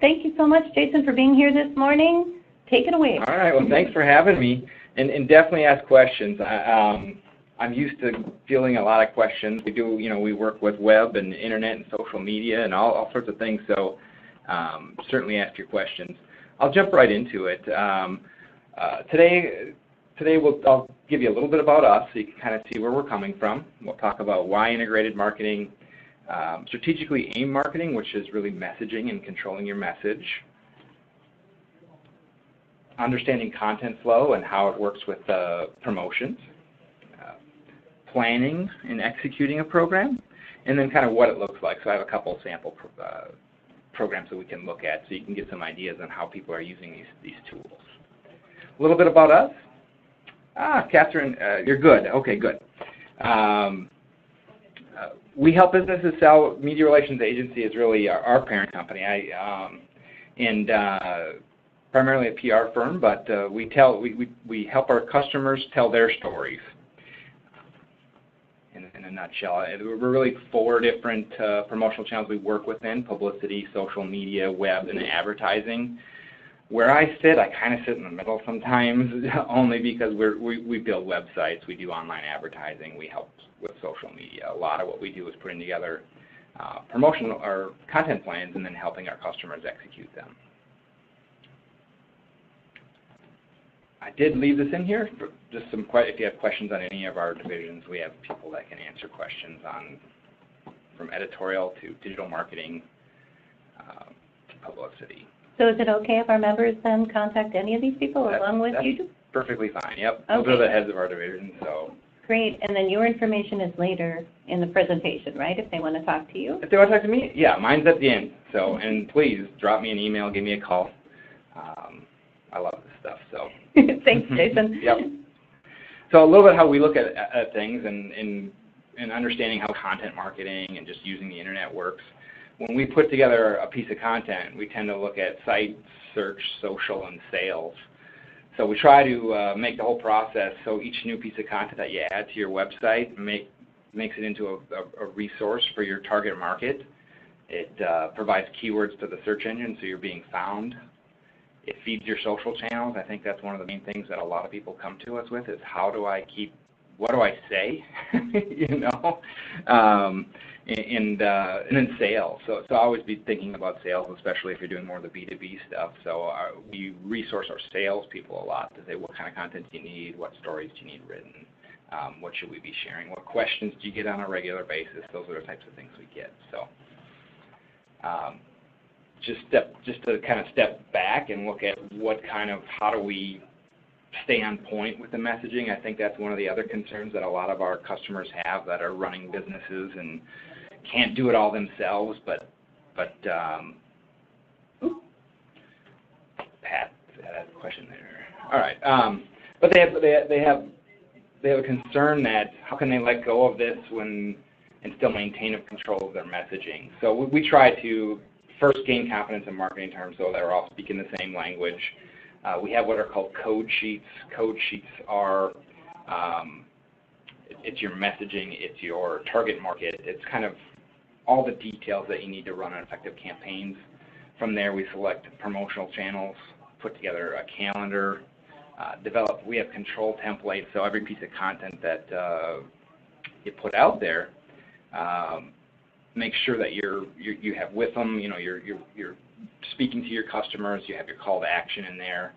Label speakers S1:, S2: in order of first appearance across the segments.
S1: Thank you so much, Jason, for being here this morning. Take it away.
S2: All right. Well, thanks for having me, and, and definitely ask questions. I, um, I'm used to fielding a lot of questions. We do, you know, we work with web and internet and social media and all, all sorts of things. So um, certainly ask your questions. I'll jump right into it. Um, uh, today, today we'll, I'll give you a little bit about us so you can kind of see where we're coming from. We'll talk about why integrated marketing, um, strategically aimed marketing, which is really messaging and controlling your message, understanding content flow and how it works with uh, promotions, planning and executing a program, and then kind of what it looks like. So I have a couple sample pro uh, programs that we can look at so you can get some ideas on how people are using these, these tools. A little bit about us. Ah, Catherine, uh, you're good. Okay, good. Um, we help businesses sell. Media Relations Agency is really our, our parent company. I um, and uh, primarily a PR firm, but uh, we tell we, we, we help our customers tell their stories. In, in a nutshell, uh, we're really four different uh, promotional channels we work within: publicity, social media, web, and advertising. Where I sit, I kind of sit in the middle sometimes, only because we're, we we build websites, we do online advertising, we help with social media. A lot of what we do is putting together uh, promotional or content plans and then helping our customers execute them. I did leave this in here. For Just some if you have questions on any of our divisions, we have people that can answer questions on from editorial to digital marketing uh, to publicity.
S1: So is it okay if our members then contact any of these people that's, along with you?
S2: Perfectly fine. Yep. Those are the heads of our division. So.
S1: Great. And then your information is later in the presentation, right? If they want to talk to you.
S2: If they want to talk to me, yeah, mine's at the end. So and please drop me an email, give me a call. Um, I love this stuff. So.
S1: Thanks, Jason.
S2: yep. So a little bit how we look at, at things and, and, and understanding how content marketing and just using the internet works. When we put together a piece of content, we tend to look at site, search, social, and sales. So we try to uh, make the whole process so each new piece of content that you add to your website make, makes it into a, a, a resource for your target market. It uh, provides keywords to the search engine so you're being found it feeds your social channels. I think that's one of the main things that a lot of people come to us with is how do I keep, what do I say, you know, um, and uh, and then sales. So so I always be thinking about sales, especially if you're doing more of the B2B stuff. So our, uh, we resource our sales people a lot to say what kind of content do you need, what stories do you need written, um, what should we be sharing, what questions do you get on a regular basis. Those are the types of things we get. So. Um, just step just to kind of step back and look at what kind of how do we stay on point with the messaging. I think that's one of the other concerns that a lot of our customers have that are running businesses and can't do it all themselves. But but um, Pat had a question there. All right, um, but they have they they have they have a concern that how can they let go of this when and still maintain a control of their messaging. So we, we try to first gain confidence in marketing terms so that we're all speaking the same language. Uh, we have what are called code sheets. Code sheets are um, it's your messaging, it's your target market, it's kind of all the details that you need to run an effective campaigns. From there, we select promotional channels, put together a calendar, uh, develop. We have control templates, so every piece of content that uh, you put out there um, make sure that you're, you you have with them, you know, you're, you're, you're speaking to your customers, you have your call to action in there.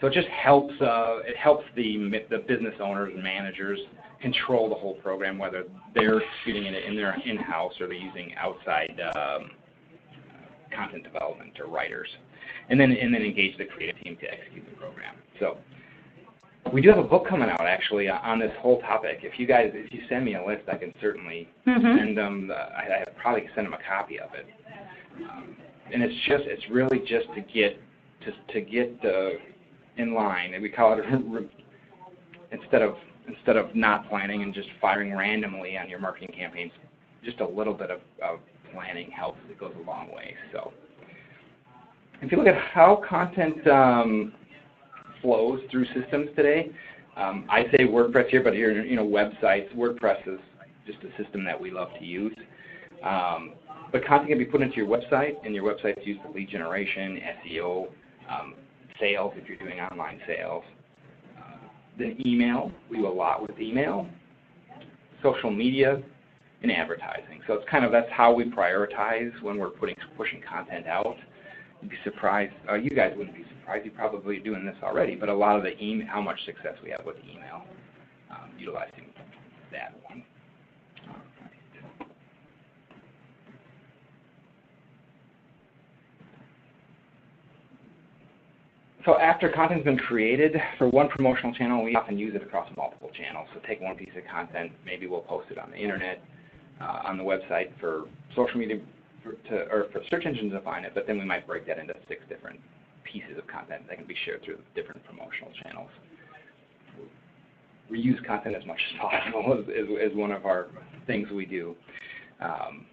S2: So it just helps, uh, it helps the, the business owners and managers control the whole program, whether they're shooting it in their in-house or they're using outside um, content development or writers. And then, and then engage the creative team to execute the program. So we do have a book coming out actually on this whole topic. If you guys, if you send me a list, I can certainly mm-hmm. send them. The, I, I probably send them a copy of it. Um, and it's just, it's really just to get to to get uh, in line. And we call it instead of instead of not planning and just firing randomly on your marketing campaigns, just a little bit of, of planning helps. It goes a long way. So if you look at how content um, flows through systems today. Um, I say WordPress here, but here, you know, websites, WordPress is just a system that we love to use. Um, but content can be put into your website, and your website's used for lead generation, SEO, um, sales if you're doing online sales. Then email, we do a lot with email, social media, and advertising. So it's kind of that's how we prioritize when we're putting pushing content out. You'd be surprised. Uh, you guys wouldn't be surprised. You're probably doing this already, but a lot of the email, how much success we have with email, um, utilizing that one. All right. So after content's been created, for one promotional channel, we often use it across multiple channels. So take one piece of content, maybe we'll post it on the internet, uh, on the website for social media, for, to, or for search engines to find it, but then we might break that into six different pieces of content that can be shared through different promotional channels. Reuse content as much as possible is, is, is one of our things we do. Um,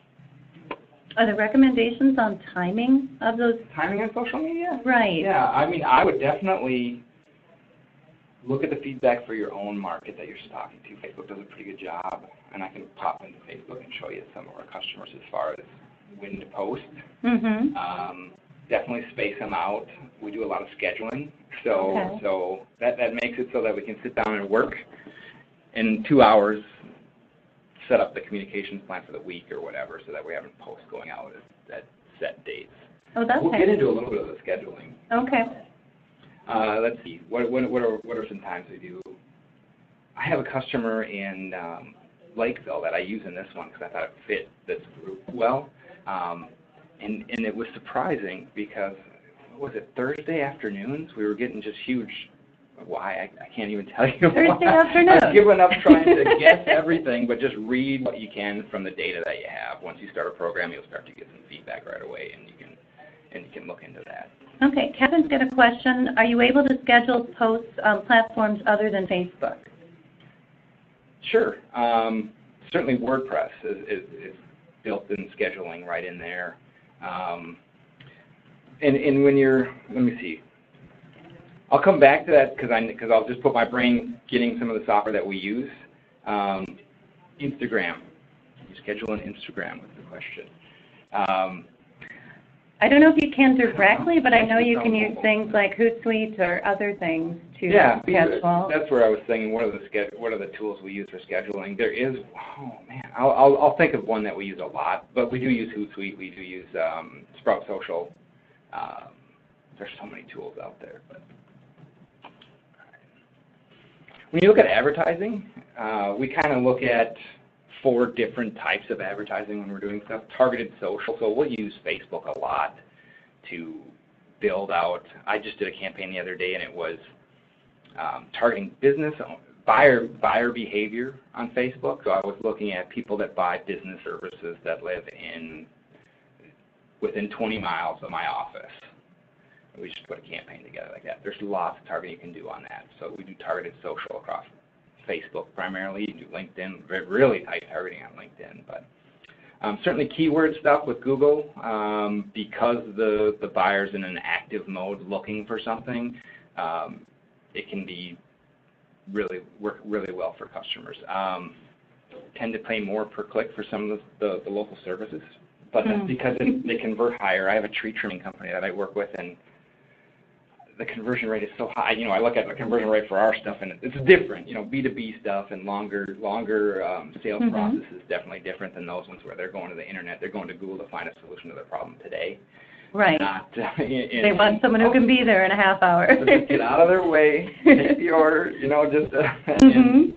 S1: Are there recommendations on timing of those?
S2: timing on social media?
S1: Right.
S2: Yeah, I mean, I would definitely look at the feedback for your own market that you're talking to. Facebook does a pretty good job, and I can pop into Facebook and show you some of our customers as far as when to post.
S1: Mm-hmm.
S2: Um, definitely space them out. We do a lot of scheduling, so
S1: Okay.
S2: so that that makes it so that we can sit down and work in two hours, set up the communications plan for the week or whatever, so that we have a post going out at, at set dates.
S1: Oh, that's
S2: We'll get into a little bit of the scheduling.
S1: Okay.
S2: Uh, let's see. What, what, what, are, what are some times we do? I have a customer in um, Lakeville that I use in this one because I thought it fit this group well. Um, and, and it was surprising because, what was it, Thursday afternoons? We were getting just huge, why? I, I can't even tell you
S1: Thursday
S2: why.
S1: afternoon.
S2: I've given up trying to guess everything, but just read what you can from the data that you have. Once you start a program, you'll start to get some feedback right away, and you can, and you can look into that.
S1: Okay, Kevin's got a question. Are you able to schedule posts on platforms other than Facebook?
S2: Sure. Um, certainly WordPress is, is, is built-in scheduling right in there. Um, and, and when you're, let me see. I'll come back to that because I because I'll just put my brain getting some of the software that we use. Um, Instagram. You schedule on Instagram with the question. Um,
S1: I don't know if you can directly, but I know you can use things like Hootsuite or other things to
S2: Yeah,
S1: schedule.
S2: that's where I was thinking. What are the sched- What are the tools we use for scheduling? There is. Oh man, I'll, I'll I'll think of one that we use a lot, but we do use Hootsuite. We do use um, Sprout Social. Um, there's so many tools out there, but. When you look at advertising, uh, we kind of look at four different types of advertising when we're doing stuff. Targeted social, so we'll use Facebook a lot to build out. I just did a campaign the other day, and it was um, targeting business buyer buyer behavior on Facebook. So I was looking at people that buy business services that live in within 20 miles of my office. We just put a campaign together like that. There's lots of targeting you can do on that. So we do targeted social across Facebook primarily. You do LinkedIn, really tight targeting on LinkedIn, but um, certainly keyword stuff with Google um, because the the buyer's in an active mode looking for something. Um, it can be really work really well for customers. Um, tend to pay more per click for some of the, the, the local services, but that's
S1: Hmm.
S2: because it, they convert higher. I have a tree trimming company that I work with, and the conversion rate is so high. You know, I look at the conversion rate for our stuff, and it's different. You know, B2B stuff and longer longer um, sales
S1: Mhm.
S2: process is definitely different than those ones where they're going to the internet. They're going to Google to find a solution to their problem today.
S1: Right.
S2: Not, uh, in, in,
S1: They want someone who can be there in a half hour.
S2: so just get out of their way, take the order, you know, just uh,
S1: Mhm.
S2: and,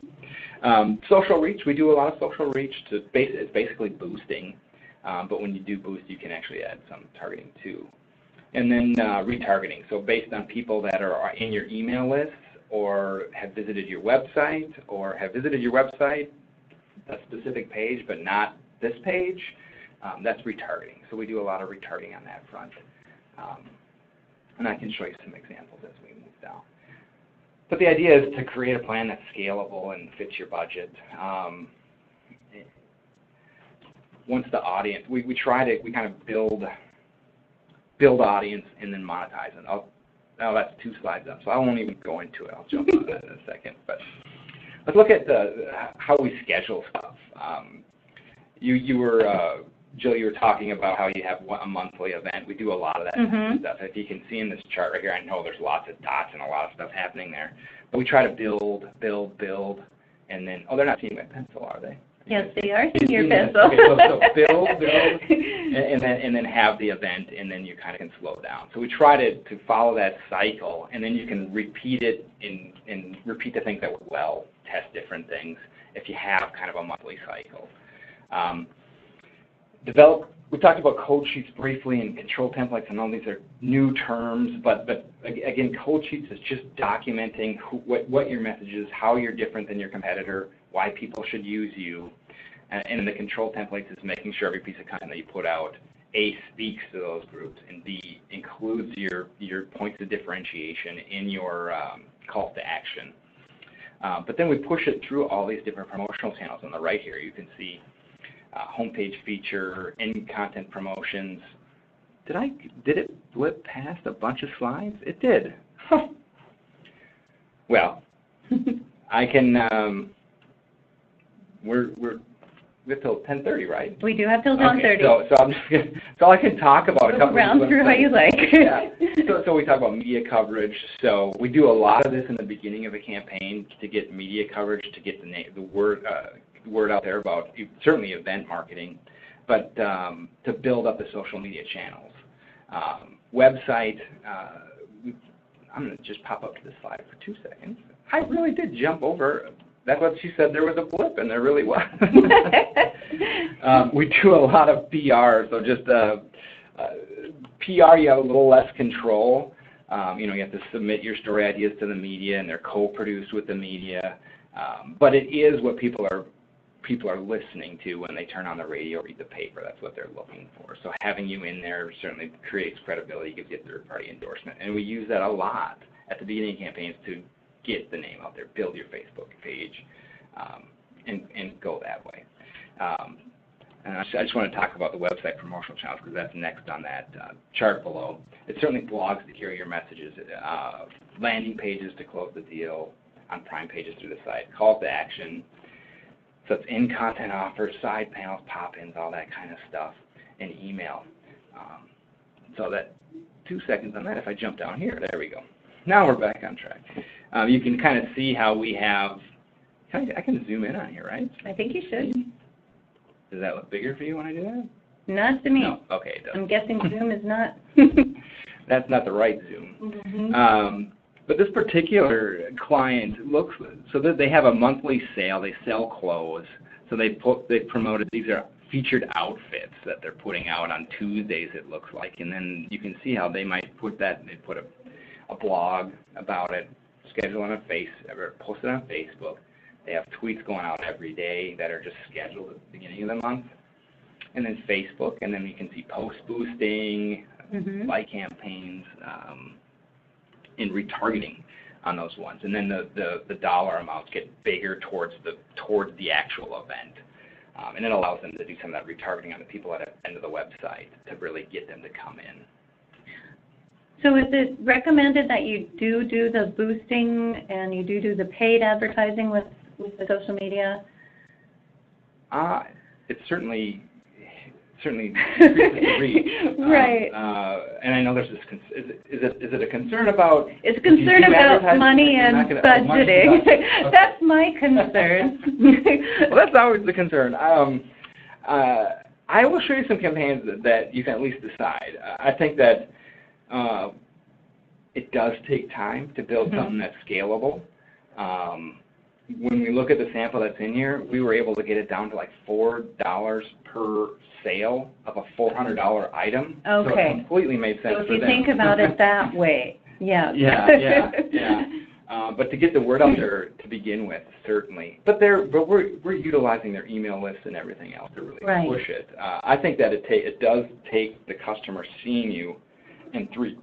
S2: um, social reach. We do a lot of social reach to base. It's basically boosting, um, but when you do boost, you can actually add some targeting too. And then uh, retargeting. So based on people that are are in your email list or have visited your website or have visited your website, a specific page, but not this page, um, that's retargeting. So we do a lot of retargeting on that front. Um, and I can show you some examples as we move down. But the idea is to create a plan that's scalable and fits your budget. Um, once the audience, we, we try to, we kind of build, build audience and then monetize it. I'll, oh, that's two slides up, so I won't even go into it. I'll jump on that in a second. But let's look at the, how we schedule stuff. Um, you, you were, uh, Jill, you were talking about how you have one, a monthly event. We do a lot of that
S1: Mhm.
S2: stuff. If you can see in this chart right here, I know there's lots of dots and a lot of stuff happening there. But we try to build, build, build, and then, oh, they're not seeing my pencil, are they?
S1: Yes, they are
S2: You
S1: seeing your
S2: see this?
S1: pencil.
S2: Okay, so, so build, build, and, and then and then have the event, and then you kind of can slow down. So we try to, to follow that cycle, and then you can repeat it and and repeat the things that work well, test different things if you have kind of a monthly cycle. Um, develop. We talked about code sheets briefly and control templates. and all these are new terms, but but again, code sheets is just documenting who, what what your message is, how you're different than your competitor, why people should use you, and, and the control templates is making sure every piece of content that you put out a speaks to those groups and b includes your your points of differentiation in your um, calls to action. Uh, but then we push it through all these different promotional channels on the right here. You can see uh, homepage feature, in content promotions. Did I did it blip past a bunch of slides? It did. Well, I can. Um, we're we're we have till 10:30, right?
S1: We do have till 10:30.
S2: Okay, so so I'm just gonna, so I can talk about a couple. of
S1: Round through how you like.
S2: yeah. So, so we talk about media coverage. So we do a lot of this in the beginning of a campaign to get media coverage, to get the name, the word, uh, word out there about certainly event marketing, but um, to build up the social media channels. Um, website. Uh, I'm going to just pop up to the slide for two seconds. I really did jump over. That's what she said. There was a blip, and there really was. um, we do a lot of PR, so just uh, uh, PR, you have a little less control. Um, you know, you have to submit your story ideas to the media, and they're co-produced with the media. Um, but it is what people are people are listening to when they turn on the radio, or read the paper. That's what they're looking for. So having you in there certainly creates credibility, gives you a third-party endorsement, and we use that a lot at the beginning of campaigns to get the name out there, build your Facebook page, um, and and go that way. Um, and I just, want to talk about the website promotional channels because that's next on that uh, chart below. It's certainly blogs to carry your messages, uh, landing pages to close the deal, on prime pages through the site, call to action. So it's in content offers, side panels, pop-ins, all that kind of stuff, and email. Um, so that two seconds on that. If I jump down here, there we go. Now we're back on track. Um, you can kind of see how we have. Can I, I can zoom in on here, right?
S1: I think you should.
S2: Does that look bigger for you when I do that?
S1: Not to me.
S2: No. Okay.
S1: I'm guessing Zoom is not.
S2: That's not the right zoom.
S1: Mhm.
S2: Um, but this particular client looks so that they have a monthly sale. They sell clothes. So they put they promoted these are featured outfits that they're putting out on Tuesdays. It looks like, and then you can see how they might put that. They put a, a blog about it, schedule on a face or post it on Facebook. They have tweets going out every day that are just scheduled at the beginning of the month, and then Facebook, and then you can see post boosting,
S1: Mhm.
S2: like campaigns, um, and retargeting on those ones. And then the, the, the dollar amounts get bigger towards the towards the actual event. Um, and it allows them to do some of that retargeting on the people at the end of the website to really get them to come in.
S1: So is it recommended that you do do the boosting and you do do the paid advertising with, with the social media?
S2: Uh, it's certainly certainly reach. Um,
S1: Right.
S2: uh, and I know there's this. Con- is, it, is it is it a concern about?
S1: It's
S2: you
S1: concern about money and
S2: gonna- oh,
S1: budgeting.
S2: okay.
S1: That's my concern.
S2: well, that's always the concern. Um, uh, I will show you some campaigns that, that you can at least decide. Uh, I think that uh, it does take time to build
S1: Mhm.
S2: something that's scalable. Um, when we look at the sample that's in here, we were able to get it down to like four dollars per sale of a four hundred dollar item. So
S1: Okay.
S2: it completely made sense
S1: So if you
S2: them.
S1: think about it that way, yeah.
S2: Yeah, yeah, yeah. Uh, but to get the word out there to begin with, certainly. But they're but we're we're utilizing their email lists and everything else to really
S1: Right.
S2: push it. Uh, I think that it ta- it does take the customer seeing you in three,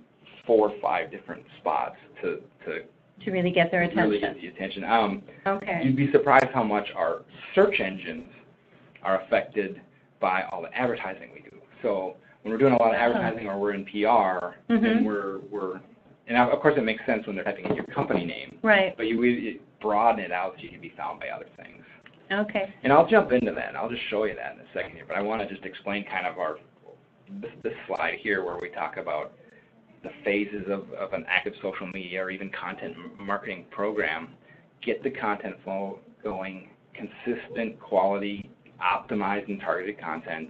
S2: four, five different spots to to
S1: To really get their attention.
S2: really get the attention. Um,
S1: Okay.
S2: You'd be surprised how much our search engines are affected by all the advertising we do. So when we're doing a lot of advertising or we're in PR,
S1: Mhm.
S2: and we're we're and of course it makes sense when they're typing in your company name,
S1: Right.
S2: but you we broaden it out so you can be found by other things.
S1: Okay.
S2: And I'll jump into that. I'll just show you that in a second here. But I want to just explain kind of our this, this slide here where we talk about the phases of, of an active social media or even content marketing program. Get the content flow going, consistent, quality, optimized, and targeted content.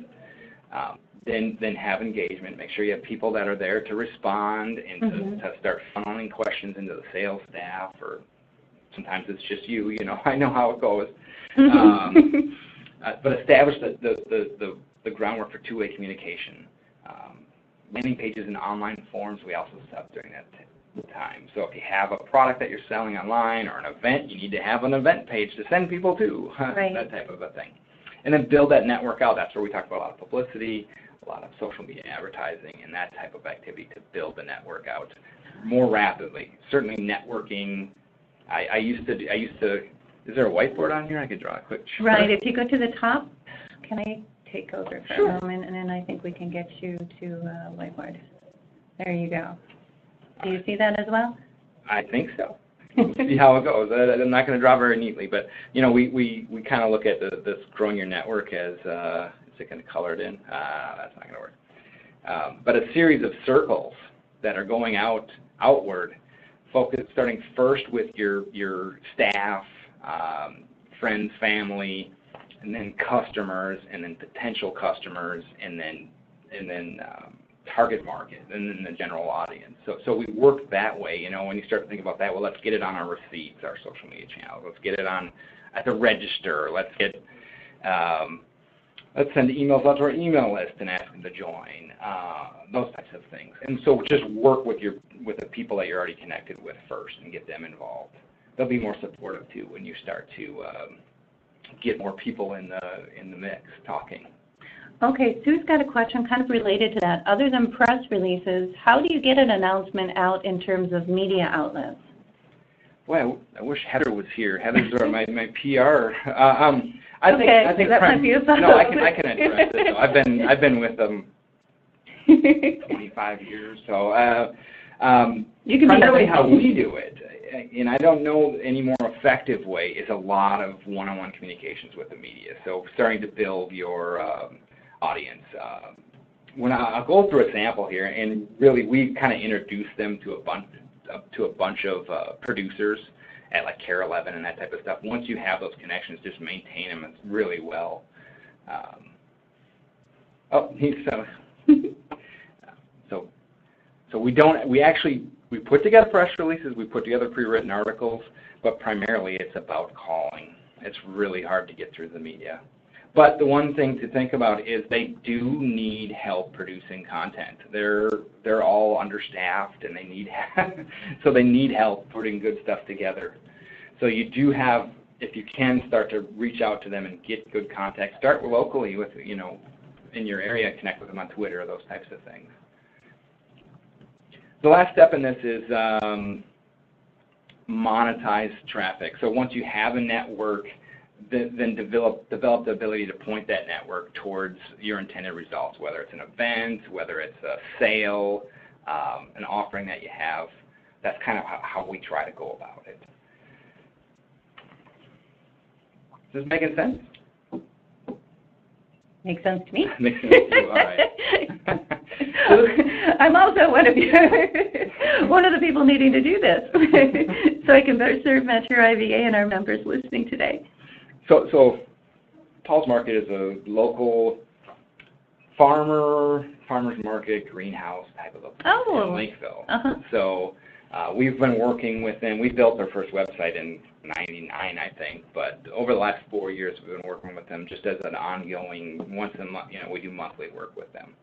S2: Um, then, then have engagement. Make sure you have people that are there to respond and to,
S1: Mhm.
S2: to start funneling questions into the sales staff, or sometimes it's just you. You know, I know how it goes. Um, uh, but establish the, the, the, the, the groundwork for two-way communication. Um, landing pages and online forms we also set up during that time. So if you have a product that you're selling online or an event, you need to have an event page to send people to,
S1: Right.
S2: that type of a thing. And then build that network out. That's where we talk about a lot of publicity, a lot of social media advertising, and that type of activity to build the network out more rapidly. Certainly networking. I, I used to. I used to. Is there a whiteboard on here? I could draw a quick. chart.
S1: Right, if you go to the top, can I take over for
S2: Sure.
S1: a moment, and then I think we can get you to uh, whiteboard. There you go. Do you see that as well?
S2: I think so. See how it goes. I, I'm not going to draw very neatly, but you know, we we, we kind of look at the, this growing your network as uh, is it going to color it in? Uh, that's not going to work. Um, but a series of circles that are going out outward, focus starting first with your your staff, um, friends, family, and then customers, and then potential customers, and then and then um, target market, and then the general audience. So so we work that way. You know, when you start to think about that, well, let's get it on our receipts, our social media channels. Let's get it on at the register. Let's get um, let's send emails out to our email list and ask them to join. Uh, those types of things. And so just work with your with the people that you're already connected with first and get them involved. They'll be more supportive too when you start to um, get more people in the in the mix talking.
S1: Okay, Sue's got a question kind of related to that. Other than press releases, how do you get an announcement out in terms of media outlets?
S2: Boy, I wish Heather was here. Heather's my my PR. Uh, um, I think
S1: Okay,
S2: I think
S1: that
S2: prim-
S1: might be a
S2: no, I can I can address it. Though. I've been I've been with them 25 years, so uh, um,
S1: You can
S2: primarily how we do it, and I don't know any more effective way is a lot of one-on-one communications with the media. So starting to build your um, audience. Um, when I, I'll go through a sample here, and really we kind of introduce them to a bunch to a bunch of uh, producers at like KARE 11 and that type of stuff. Once you have those connections, just maintain them really well. Um, oh, he's uh, so so we don't we actually we put together press releases, we put together pre-written articles, but primarily it's about calling. It's really hard to get through the media. But the one thing to think about is they do need help producing content. They're they're all understaffed and they need so they need help putting good stuff together. So you do have if you can start to reach out to them and get good contact. Start locally with you know in your area, connect with them on Twitter, those types of things. The last step in this is um, monetize traffic. So once you have a network, then, develop develop the ability to point that network towards your intended results, whether it's an event, whether it's a sale, um, an offering that you have. That's kind of how, how we try to go about it. Is this making sense?
S1: Makes sense to me.
S2: Makes sense to you, all right.
S1: I'm also one of you, one of the people needing to do this, so I can better serve Metro IBA and our members listening today.
S2: So, so Pahl's Market is a local farmer, farmer's market, greenhouse type of a place
S1: Oh.
S2: in Lakeville.
S1: Uh-huh.
S2: So uh, we've been working with them. We built their first website in '99, I think, but over the last four years, we've been working with them just as an ongoing, once a month. You know, we do monthly work with them,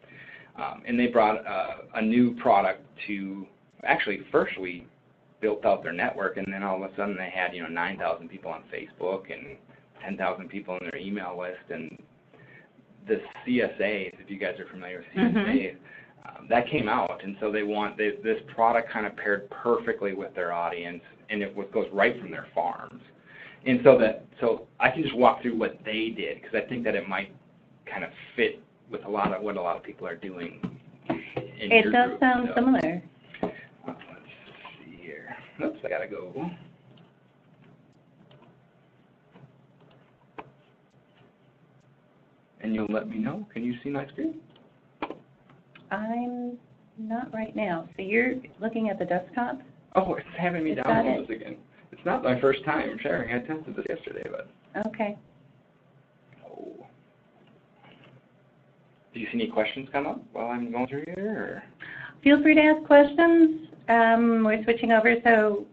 S2: um, and they brought uh, a new product to. Actually, first we built out their network, and then all of a sudden they had you know 9,000 people on Facebook and 10,000 people in their email list, and the CSAs, if you guys are familiar with CSA, um, that came out, and so they want they, this product kind of paired perfectly with their audience, and it goes right from their farms, and so that so I can just walk through what they did because I think that it might kind of fit with a lot of what a lot of people are doing. In
S1: It does
S2: group,
S1: sound
S2: so.
S1: similar.
S2: Uh, let's see here. Oops, I gotta go. And you'll let me know. Can you see my screen?
S1: I'm not right now. So you're looking at the desktop?
S2: Oh, it's having me
S1: Is that
S2: download
S1: it?
S2: this again. It's not my first time sharing. I tested this yesterday, but
S1: Okay.
S2: oh. Do you see any questions come up while I'm going through here?
S1: Feel free to ask questions. Um, we're switching over, so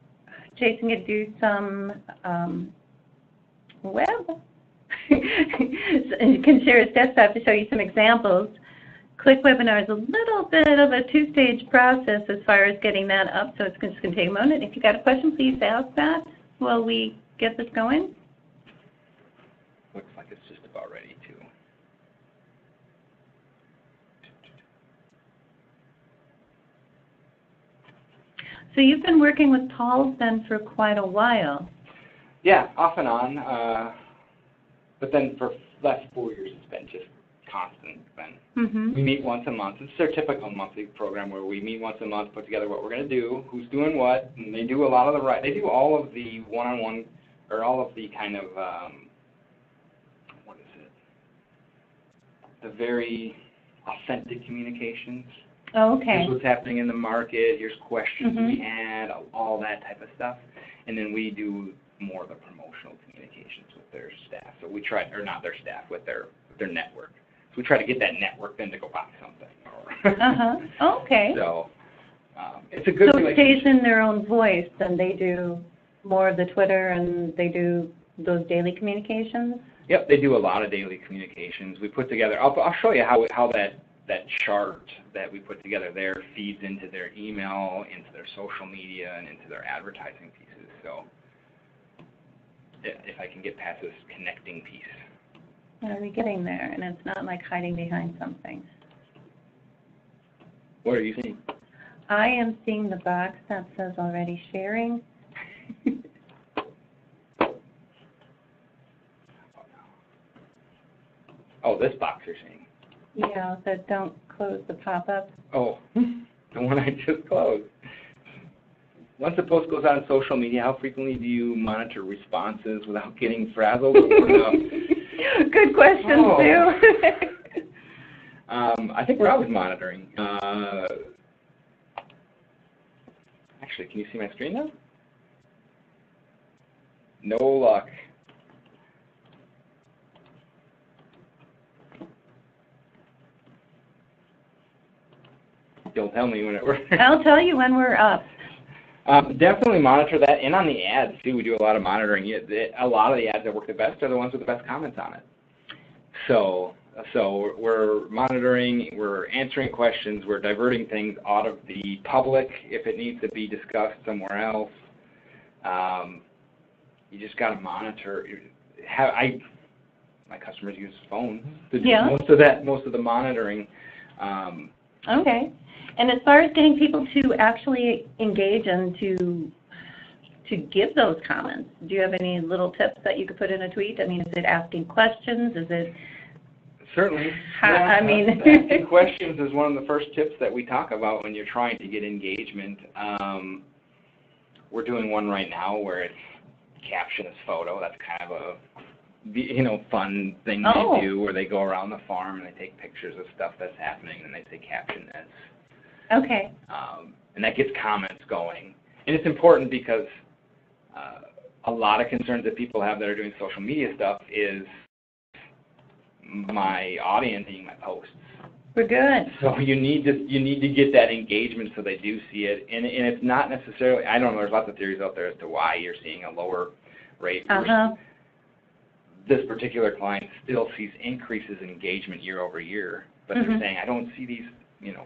S1: Jason could do some um, web. can share his desktop to show you some examples. Click webinar is a little bit of a two-stage process as far as getting that up, so it's just going to take a moment. If you've got a question, please ask that while we get this going.
S2: Looks like it's just about ready to.
S1: So you've been working with Pahl's then for quite a while.
S2: Yeah, off and on. Uh, but then for the last four years, it's been just constant. Been
S1: Mm-hmm.
S2: We meet once a month. It's their typical monthly program where we meet once a month, put together what we're going to do, who's doing what, and they do a lot of the right. They do all of the one-on-one or all of the kind of um, what is it? The very authentic communications.
S1: Oh, okay.
S2: Here's what's happening in the market. Here's questions
S1: Mhm.
S2: we had, all that type of stuff, and then we do more of the promotional communications with their staff. So we try, or not their staff, with their with their network. So we try to get that network then to go buy something.
S1: Uh-huh. Okay.
S2: So um, it's a good
S1: So it stays in their own voice, and they do more of the Twitter, and they do those daily communications?
S2: Yep, they do a lot of daily communications. We put together. I'll, I'll show you how how that that chart that we put together there feeds into their email, into their social media, and into their advertising pieces. So if I can get past this connecting piece.
S1: Are we getting there? And it's not like hiding behind something.
S2: What are you seeing?
S1: I am seeing the box that says already sharing.
S2: Oh, this box you're seeing.
S1: Yeah, so don't close the pop-up.
S2: Oh, the one I just closed. Once a post goes out on social media, how frequently do you monitor responses without getting frazzled?
S1: Good question,
S2: Oh.
S1: Sue.
S2: Um, I think we're always monitoring. Uh, actually, can you see my screen now? No luck. You'll tell me when it works.
S1: I'll tell you when we're up.
S2: Um, definitely monitor that, and on the ads too. We do a lot of monitoring. A lot of the ads that work the best are the ones with the best comments on it. So, so we're monitoring, we're answering questions, we're diverting things out of the public if it needs to be discussed somewhere else. Um, you just got to monitor. Have I? My customers use phones to do
S1: Yeah.
S2: most of that, most of the monitoring. Um,
S1: Okay. And as far as getting people to actually engage and to to give those comments, do you have any little tips that you could put in a tweet? I mean, is it asking questions? Is it
S2: Certainly.
S1: Ha- I mean-
S2: asking questions is one of the first tips that we talk about when you're trying to get engagement. Um, we're doing one right now where it's caption this photo. That's kind of a you know fun thing
S1: Oh.
S2: they do where they go around the farm and they take pictures of stuff that's happening and they say caption this.
S1: Okay?
S2: Um, and that gets comments going. And it's important because uh, a lot of concerns that people have that are doing social media stuff is my audience seeing my posts.
S1: We're good.
S2: So you need to you need to get that engagement so they do see it. And and it's not necessarily I don't know. There's lots of theories out there as to why you're seeing a lower rate.
S1: Uh-huh.
S2: This particular client still sees increases in engagement year over year, but
S1: Mhm.
S2: they're saying I don't see these you know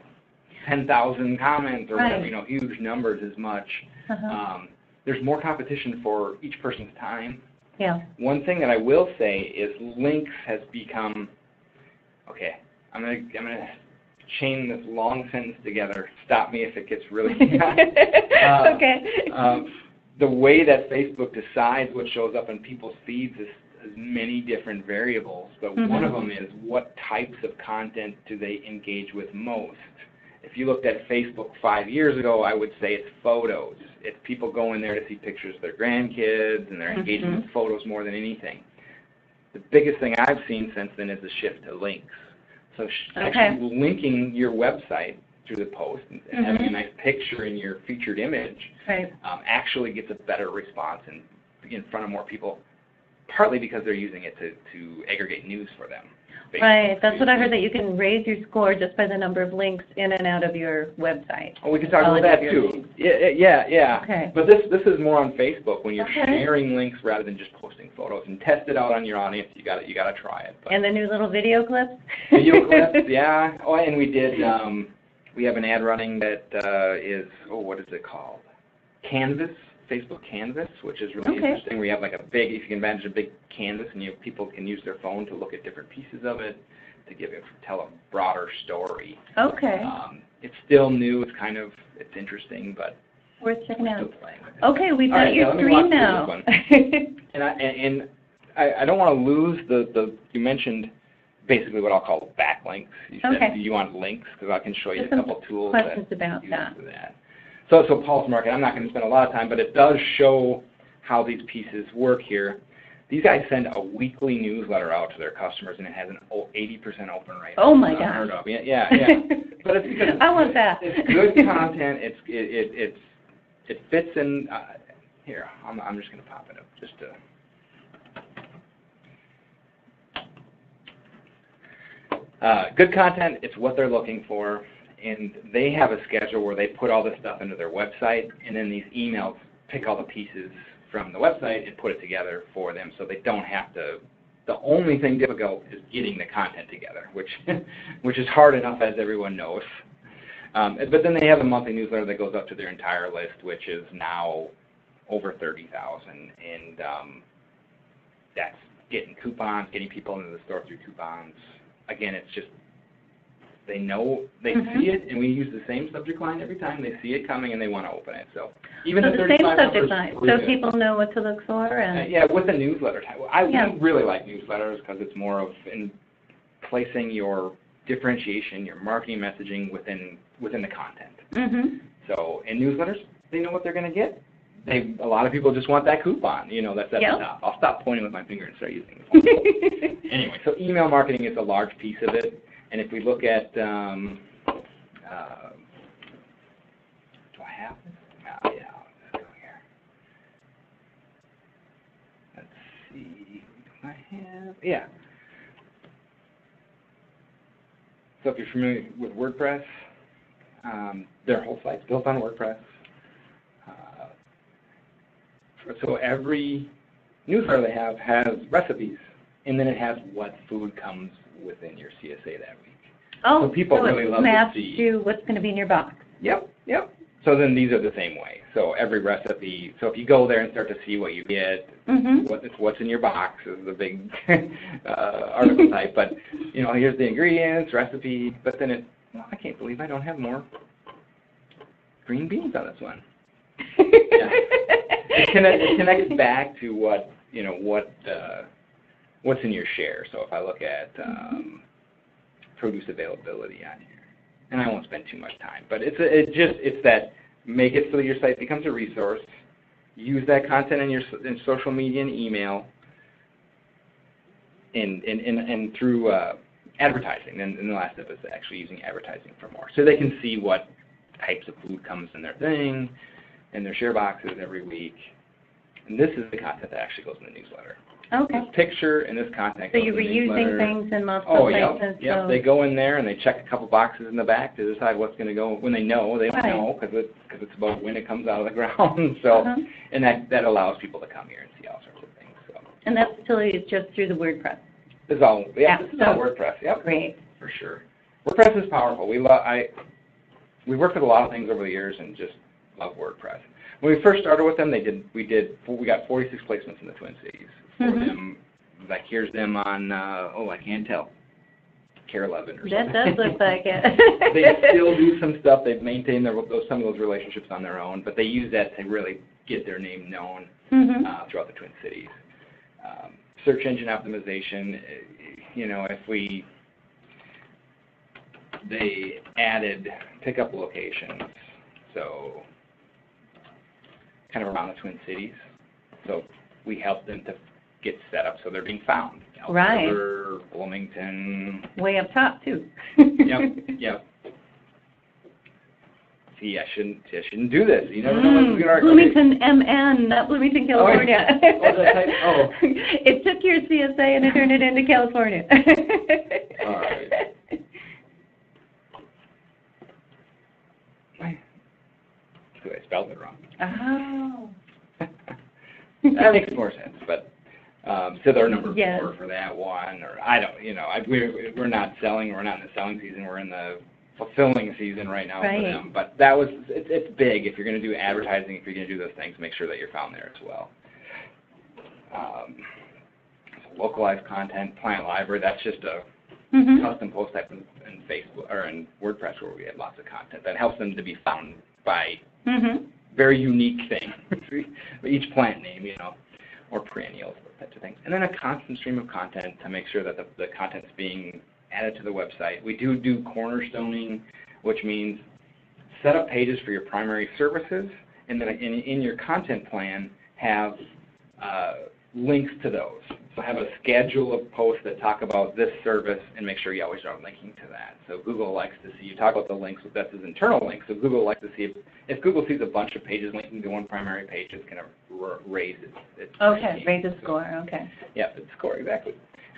S2: 10,000 comments or whatever, you know huge numbers as much.
S1: Uh-huh.
S2: Um, there's more competition for each person's time.
S1: yeah.
S2: One thing that I will say is links has become okay. I'm gonna I'm gonna chain this long sentence together. Stop me if it gets really Uh,
S1: okay.
S2: um, the way that Facebook decides what shows up in people's feeds is, is many different variables, but one of them is what types of content do they engage with most. If you looked at Facebook five years ago, I would say it's photos. It's people going there to see pictures of their grandkids, and they're engaging
S1: Mhm.
S2: with photos more than anything. the biggest thing I've seen since then is the shift to links. So sh-
S1: Okay.
S2: actually linking your website through the post and and having a
S1: Mhm.
S2: nice picture in your featured image
S1: Right.
S2: um, actually gets a better response in, in front of more people, partly because they're using it to, to aggregate news for them.
S1: Right, that's what I heard, that you can raise your score just by the number of links in and out of your website.
S2: Oh, we can talk about that too.
S1: links.
S2: Yeah, yeah, yeah.
S1: Okay.
S2: But this this is more on Facebook when you're
S1: Okay.
S2: sharing links rather than just posting photos and test it out on your audience. You got to you got to try it. But
S1: And the new little video clips?
S2: video clips, yeah. Oh, and we did. Um, we have an ad running that uh, is oh, what is it called? Canvas, Facebook Canvas, which is really
S1: Okay.
S2: interesting. We have like a big, if you can imagine a big canvas, and you have, people can use their phone to look at different pieces of it to give it tell a broader story.
S1: Okay,
S2: Um, it's still new. It's kind of it's interesting, but
S1: worth checking out.
S2: still playing with it.
S1: Okay, we've got
S2: right,
S1: your
S2: yeah, let me walk
S1: screen now.
S2: And I and, and I, I don't want to lose the the you mentioned basically what I'll call backlinks. You said
S1: Okay.
S2: you want links because I can show you
S1: Just
S2: a couple tools
S1: questions
S2: that
S1: about that.
S2: that. So so Pahl's Market. I'm not going to spend a lot of time, but it does show how these pieces work here. These guys send a weekly newsletter out to their customers, and it has an 80% open rate.
S1: Oh my gosh.
S2: Yeah, yeah, yeah. But it's because
S1: I want that.
S2: It's good content. It's it, it it's it fits in. Uh, here, I'm I'm just gonna pop it up just to. Uh, good content. It's what they're looking for, and they have a schedule where they put all this stuff into their website, and then these emails pick all the pieces from the website and put it together for them, so they don't have to the only thing difficult is getting the content together, which which is hard enough as everyone knows. Um, but then they have a monthly newsletter that goes up to their entire list, which is now over 30,000, and um, that's getting coupons, getting people into the store through coupons. Again, it's just they know they
S1: Mhm.
S2: see it, and we use the same subject line every time. They see it coming and they want to open it. So even
S1: So
S2: the
S1: the same subject line, so people know what to look for
S2: Uh,
S1: and,
S2: yeah, with the newsletter type. I
S1: Yeah.
S2: really like newsletters because it's more of in placing your differentiation, your marketing messaging within within the content.
S1: hmm
S2: So in newsletters, they know what they're going to get. They a lot of people just want that coupon, you know, that's at
S1: Yep.
S2: the top. I'll stop pointing with my finger and start using it. anyway, so email marketing is a large piece of it, and if we look at um, uh, do I have this? Oh, yeah, let's go here. Let's see, do I have? Yeah. So if you're familiar with WordPress, um, their whole site's built on WordPress. Uh, so every newsletter they have has recipes, and then it has what food comes within your CSA that week.
S1: Oh,
S2: So people
S1: so
S2: really
S1: it
S2: love to
S1: maps
S2: see-
S1: you what's going to be in your box.
S2: Yep, yep. So then these are the same way. So every recipe, so if you go there and start to see what you get,
S1: hmm
S2: what what's in your box is the big uh, article type. But you know, here's the ingredients, recipe. But then it, well, I can't believe I don't have more green beans on this one. It, connect, it connects back to what you know what uh, what's in your share. So if I look at um, produce availability on here, and I won't spend too much time, but it's a, just it's that make it so your site becomes a resource. Use that content in your in social media and email, and and and, and through uh, advertising. And, and the last step is actually using advertising for more, so they can see what types of food comes in their thing, in their share boxes every week. And this is the content that actually goes in the newsletter.
S1: Okay,
S2: This picture and this content
S1: so you're reusing things in multiple
S2: Oh, yeah,
S1: places,
S2: yeah.
S1: so.
S2: They go in there and they check a couple boxes in the back to decide what's going to go. When they know, they don't
S1: Right.
S2: know because it, cause it's about when it comes out of the ground. so,
S1: Uh-huh.
S2: and that that allows people to come here and see all sorts of things. So,
S1: And that facility is just through the WordPress.
S2: It's all yeah,
S1: Yeah,
S2: this is all WordPress. Yep,
S1: Great.
S2: for sure. WordPress is powerful. We lo- I We've worked with a lot of things over the years and just love WordPress. When we first started with them, they did we did we got 46 placements in the Twin Cities for
S1: Mhm.
S2: them. Like here's them on uh, oh I can't tell, KARE 11 or
S1: That
S2: something.
S1: does look like it.
S2: they still do some stuff. They've maintained their, those, some of those relationships on their own, but they use that to really get their name known
S1: Mhm.
S2: uh, throughout the Twin Cities. Um, search engine optimization, eh, you know, if we they added pickup locations, so kind of around the Twin Cities. So we helped them to get set up so they're being found. Elk
S1: Right.
S2: Bloomington.
S1: Way up top, too.
S2: Yep, yep. See, I shouldn't, I shouldn't do this. You never know what's going to
S1: Bloomington, MN, not Bloomington, oh, California.
S2: Oh, I oh.
S1: It took your CSA and it turned it into California.
S2: All right. I spelled it wrong.
S1: Oh.
S2: that makes more sense, but um, so their number
S1: Yes.
S2: four for that one, or I don't, you know, I, we're we're not selling, we're not in the selling season, we're in the fulfilling season right now
S1: Right.
S2: for them. But that was it, it's big. If you're going to do advertising, if you're going to do those things, make sure that you're found there as well. Um, localized content, client library. That's just a
S1: Mhm.
S2: custom post type in, in Facebook or in WordPress where we have lots of content that helps them to be found by
S1: Mhm.
S2: very unique thing. Each plant name, you know, or perennials, those types of things. And then a constant stream of content to make sure that the, the content's being added to the website. We do do cornerstoning, which means set up pages for your primary services, and then in, in your content plan have uh, links to those. So have a schedule of posts that talk about this service and make sure you always are linking to that. So Google likes to see, you talk about the links, but that's his internal link, so Google likes to see, if, if Google sees a bunch of pages linking to one primary page, it's going to raise its, its
S1: Okay,
S2: ranking.
S1: raise the score, okay.
S2: Yeah, its score, exactly.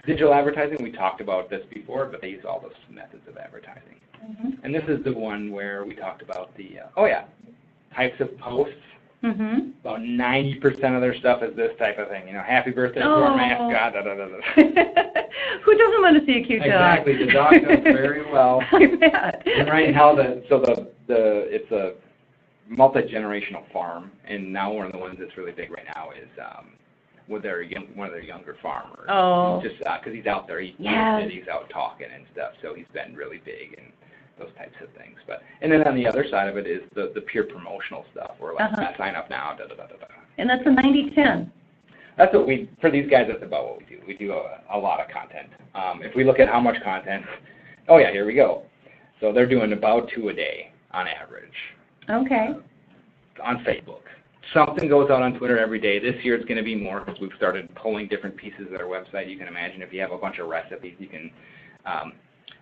S2: Digital advertising, we talked about this before, but they use all those methods of advertising.
S1: Mhm.
S2: And this is the one where we talked about the, uh, oh yeah, types of posts.
S1: Mhm.
S2: About 90% of their stuff is this type of thing. You know, happy birthday to
S1: Oh.
S2: our mascot, da da da da.
S1: Who doesn't want to see a cute dog?
S2: Exactly, the dog does very well.
S1: I bet.
S2: And right now, the so the the it's a multi-generational farm, and now one of the ones that's really big right now is um, with their young, one of their younger farmers.
S1: Oh.
S2: Just because he's out there, he,
S1: Yes.
S2: he's out talking and stuff, so he's been really big and those types of things. But and then on the other side of it is the the pure promotional stuff, where like
S1: Uh-huh.
S2: sign up now, da da da da da.
S1: And that's a 90-10.
S2: That's what we, for these guys, that's about what we do. We do a, a lot of content. Um, if we look at how much content, oh yeah, here we go. So they're doing about two a day on average
S1: Okay.
S2: on Facebook. Something goes out on Twitter every day. This year it's going to be more because we've started pulling different pieces of our website. You can imagine if you have a bunch of recipes, you can, um,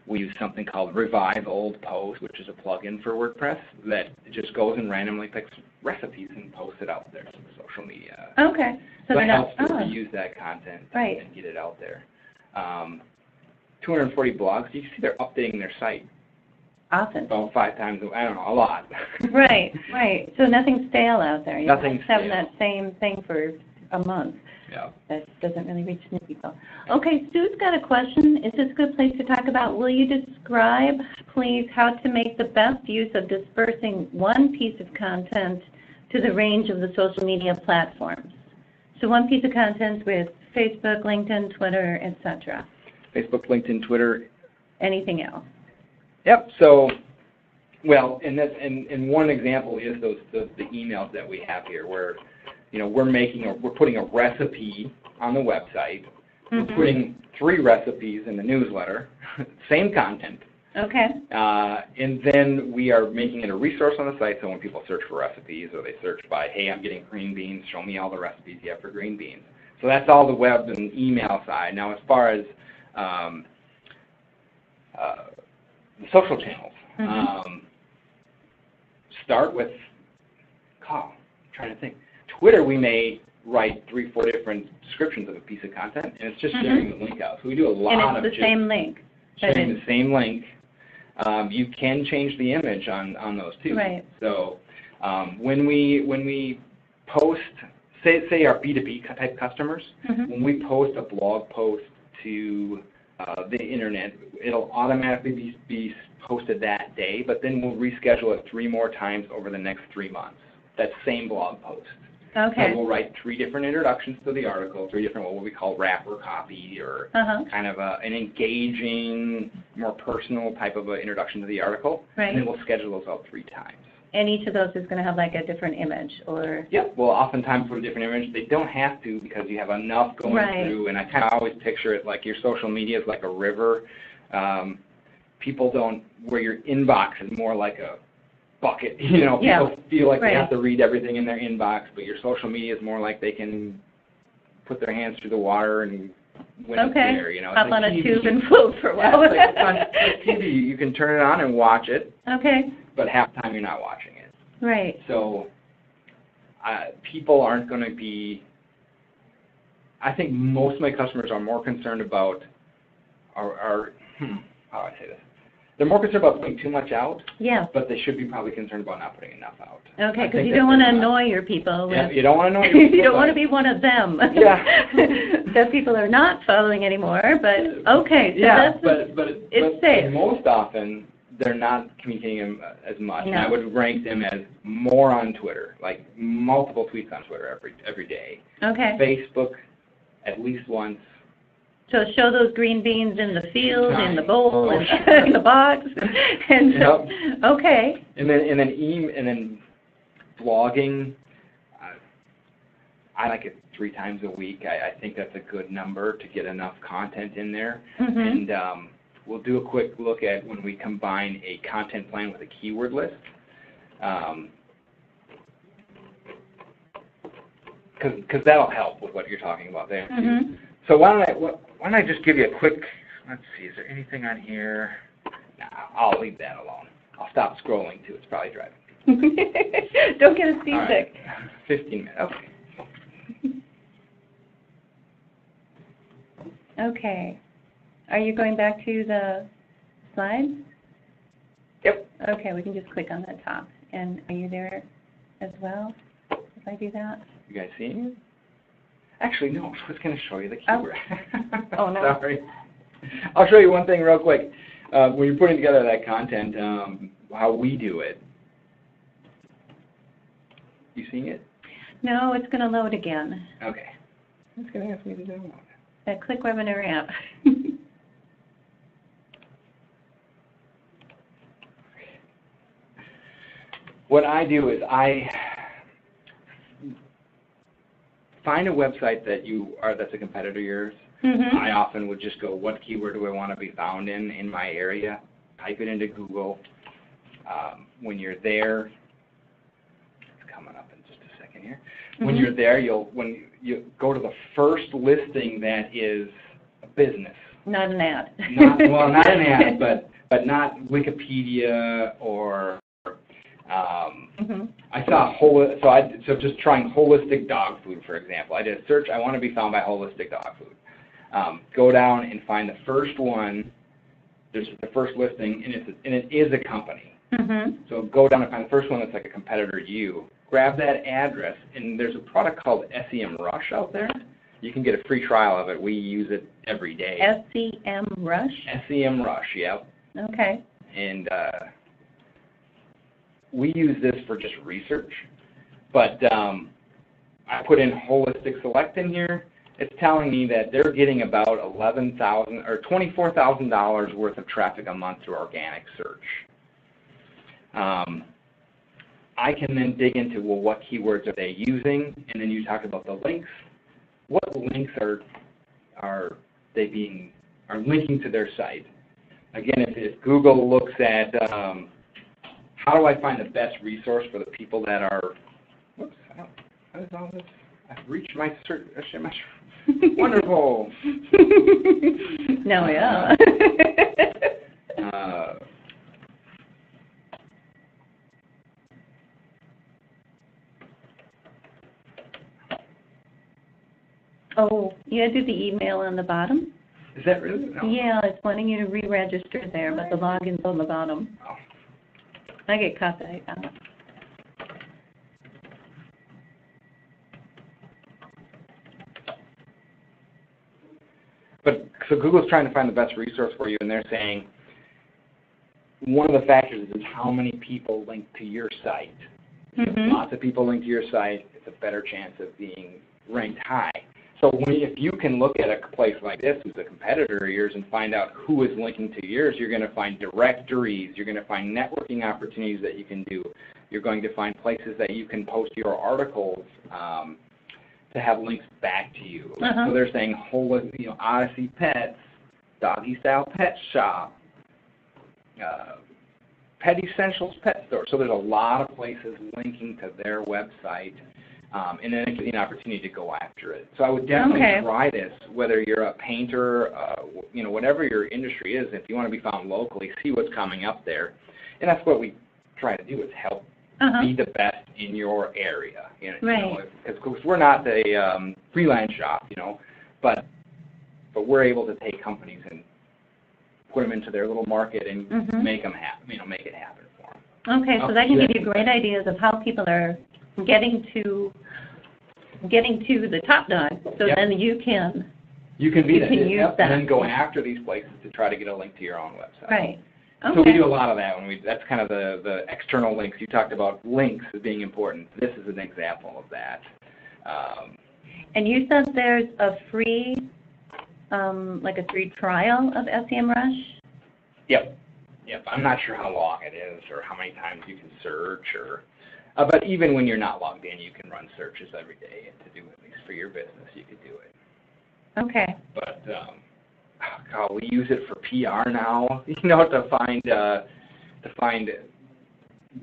S2: we use something called Revive Old Post, which is a plugin for WordPress that just goes and randomly picks recipes and posts it out there to the social media
S1: Okay. So
S2: so
S1: not,
S2: helps
S1: oh,
S2: reuse that content
S1: Right.
S2: and get it out there. Um, 240 blogs. You can see they're updating their site
S1: Often.
S2: about five times. I don't know, a lot.
S1: Right, right. So nothing's stale out there. You're
S2: Nothing's
S1: just having that same thing for a month.
S2: Yeah.
S1: That doesn't really reach new people. Okay, Sue's got a question. Is this a good place to talk about? Will you describe, please, how to make the best use of dispersing one piece of content to the range of the social media platforms? So one piece of content with Facebook, LinkedIn, Twitter, etc.
S2: Facebook, LinkedIn, Twitter.
S1: Anything else?
S2: Yep. So, well, and that's and, and one example is those the, the emails that we have here, where you know we're making a we're putting a recipe on the website. We're
S1: Mhm.
S2: putting three recipes in the newsletter, same content.
S1: Okay.
S2: Uh, and then we are making it a resource on the site so when people search for recipes or they search by, hey, I'm getting green beans, show me all the recipes you have for green beans. So that's all the web and email side. Now, as far as um, uh, the social channels,
S1: Mhm.
S2: um, start with, oh, I'm trying to think. Twitter, we may write three, four different descriptions of a piece of content, and it's just
S1: Mhm.
S2: sharing the link out. So we do a lot
S1: And
S2: of
S1: it's the
S2: just
S1: same link.
S2: sharing the same link. Um, you can change the image on, on those too.
S1: Right.
S2: So um, when we when we post, say say our B2B type customers,
S1: Mhm.
S2: when we post a blog post to uh, the internet, it'll automatically be, be posted that day, but then we'll reschedule it three more times over the next three months. That same blog post.
S1: Okay.
S2: So we'll write three different introductions to the article, three different what we call wrapper copy or
S1: Uh-huh.
S2: kind of a, an engaging, more personal type of an introduction to the article.
S1: Right.
S2: And then we'll schedule those out three times.
S1: And each of those is going to have like a different image or,
S2: Yeah, well, oftentimes put a different image. They don't have to because you have enough going
S1: Right.
S2: through. And I kind of always picture it like your social media is like a river. Um, people don't, where your inbox is more like a bucket. You know,
S1: Yeah.
S2: people feel like
S1: Right.
S2: they have to read everything in their inbox, but your social media is more like they can put their hands through the water and when
S1: Okay.
S2: there. You know,
S1: Hop
S2: like
S1: on a tube and float for a
S2: Yeah,
S1: while.
S2: it's like, it's on TV. You can turn it on and watch it,
S1: Okay,
S2: but half the time you're not watching it.
S1: right.
S2: So uh, people aren't going to be. I think most of my customers are more concerned about are, are hmm, how do I say this? They're more concerned about putting too much out,
S1: Yeah.
S2: but they should be probably concerned about not putting enough out.
S1: Okay, because you don't want to annoy your people
S2: Yeah, you don't want to know.
S1: you don't want to be one of them.
S2: Yeah.
S1: that people are not following anymore, but okay, so
S2: Yeah,
S1: that's
S2: but but
S1: it's
S2: but
S1: safe.
S2: most often they're not communicating as much. And I would rank them as more on Twitter, like multiple tweets on Twitter every every day.
S1: okay.
S2: Facebook, at least once.
S1: So show those green beans in the field, in the bowl,
S2: Oh,
S1: in,
S2: sure.
S1: in the box, and so,
S2: Yep.
S1: okay,
S2: And then and then e and then blogging. Uh, I like it three times a week. I, I think that's a good number to get enough content in there.
S1: hmm
S2: And um, we'll do a quick look at when we combine a content plan with a keyword list. Um, because that'll help with what you're talking about there. too. So why don't I why don't I just give you a quick? Let's see. Is there anything on here? Nah, I'll leave that alone. I'll stop scrolling too. It's probably driving.
S1: don't get us
S2: right.
S1: seasick.
S2: Fifteen minutes. Okay.
S1: Okay. Are you going back to the slides?
S2: Yep.
S1: Okay, we can just click on the top. And are you there as well, if I do that?
S2: You guys seeing it? Actually, no. I was going to show you the
S1: Oh.
S2: keyword.
S1: Oh, no.
S2: Sorry. I'll show you one thing real quick. Uh, when you're putting together that content, um, how we do it. You seeing it?
S1: No, it's going to load again.
S2: Okay. It's going to ask me to download.
S1: That Click Webinar app.
S2: What I do is I find a website that you are that's a competitor of yours.
S1: hmm
S2: I often would just go, what keyword do I want to be found in in my area? Type it into Google. Um, when you're there, it's coming up in just a second here. When
S1: Mhm.
S2: you're there, you'll when you go to the first listing that is a business.
S1: Not an ad.
S2: Not, well, not an ad, but but not Wikipedia or. Um,
S1: hmm
S2: I saw whole, so I so just trying holistic dog food for example. I did a search. I want to be found by holistic dog food. Um, go down and find the first one. There's the first listing, and it's and it is a company.
S1: hmm
S2: So go down and find the first one that's like a competitor to you. Grab that address, and there's a product called SEMrush out there. You can get a free trial of it. We use it every day. SEM Rush? SEMrush, yep.
S1: Okay.
S2: and uh, we use this for just research. But um, I put in holistic select in here. It's telling me that they're getting about eleven thousand or twenty-four thousand dollars worth of traffic a month through organic search. Um, I can then dig into well, what keywords are they using, and then you talk about the links. What links are are they being are linking to their site? again, if, if Google looks at um, how do I find the best resource for the people that are, whoops, I don't, how does all this, I've reached my search, my, wonderful.
S1: no, yeah.
S2: Uh,
S1: oh, you gotta do the email on the bottom?
S2: is that really? No.
S1: Yeah, it's wanting you to re-register there, but the login's on the bottom.
S2: Oh.
S1: I get caught that. uh,
S2: But so Google's trying to find the best resource for you, and they're saying one of the factors is how many people link to your site.
S1: Mhm.
S2: Lots of people link to your site, it's a better chance of being ranked high. So when, if you can look at a place like this who's a competitor of yours and find out who is linking to yours, you're going to find directories, you're going to find networking opportunities that you can do. You're going to find places that you can post your articles um, to have links back to you.
S1: Uh-huh.
S2: So they're saying whole, you know, Odyssey Pets, Doggy Style Pet Shop, uh, Pet Essentials Pet Store. So there's a lot of places linking to their website Um, and then it gives you an opportunity to go after it. So I would definitely
S1: Okay.
S2: try this, whether you're a painter, uh, you know, whatever your industry is. If you want to be found locally, see what's coming up there, and that's what we try to do is help
S1: Uh-huh.
S2: be the best in your area. You know,
S1: Right.
S2: Because we're not a um, freelance shop, you know, but but we're able to take companies and put them into their little market and
S1: Mhm.
S2: make them happen. You know, make it happen for them.
S1: Okay, so that can give you great ideas of how people are getting to, getting to the top dog, so
S2: Yep.
S1: then you can,
S2: You can be
S1: You
S2: that,
S1: can use that.
S2: and then go after these places to try to get a link to your own website.
S1: right.
S2: So we do a lot of that when we. That's kind of the the external links. You talked about links as being important. This is an example of that. Um,
S1: And you said there's a free, um, like a free trial of SEMrush?
S2: Yep. Yep. I'm not sure how long it is or how many times you can search or uh, but even when you're not logged in you can run searches every day and to do at least for your business you could do it.
S1: Okay,
S2: But um oh God, we use it for PR now, you know, to find uh to find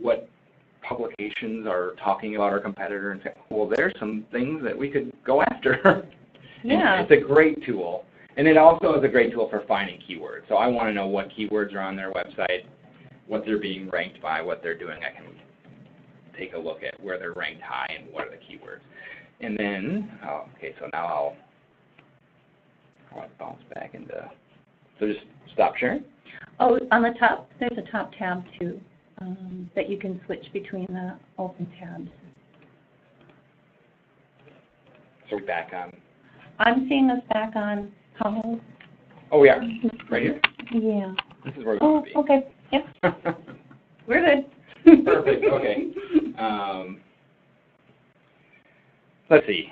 S2: what publications are talking about our competitor and say, well there's some things that we could go after.
S1: Yeah.
S2: It's a great tool. And it also is a great tool for finding keywords. So I want to know what keywords are on their website, what they're being ranked by, what they're doing. I can take a look at where they're ranked high and what are the keywords. And then, oh, okay, so now I'll, I'll bounce back into, so just stop sharing.
S1: oh, on the top, there's a top tab too, um, that you can switch between the open tabs.
S2: So we're back on,
S1: I'm seeing us back on,
S2: oh yeah, right here.
S1: yeah.
S2: This is where we
S1: Oh,
S2: want to be.
S1: okay, yep, we're good.
S2: Perfect, okay. Um, let's see.